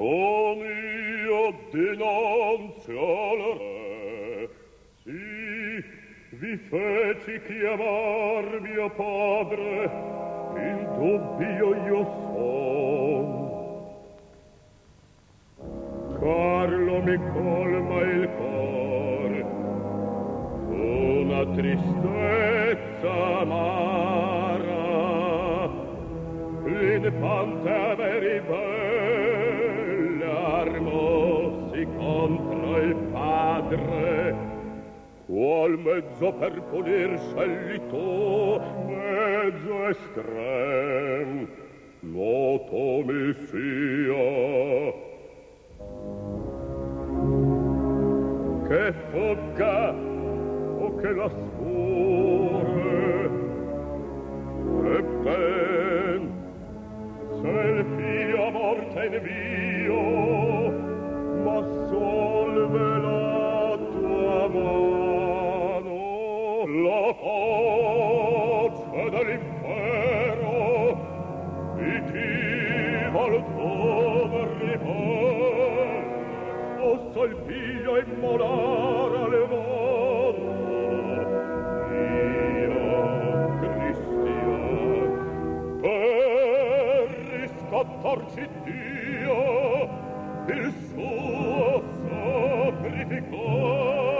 Con io dinanzi al re, sì, vi feci chiamar mio padre, il dubbio io son. Carlo mi colma il cuore, una tristezza amara, l'infante veri bene, armossi contro il padre, qual mezzo per punir scelito, mezzo estrem, noto mi sia. che fugga o che la sfure e ben se il fio morte in mio la forza dell'impero di chi vol trovare poi ossa il figlio immolar alle vore io cristian per riscattarci Dio il suo sacrificò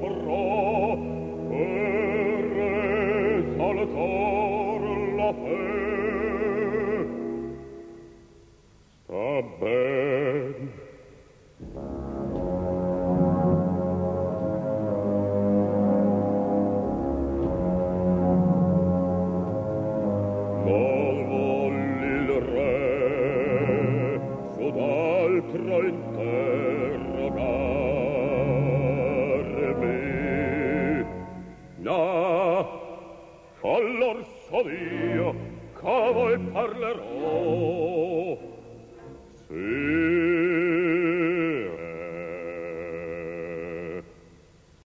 dovrò per esaltar la fe. Sta ben. Non volli il re su d'altro intero posso dir che voi parlerò. Sì.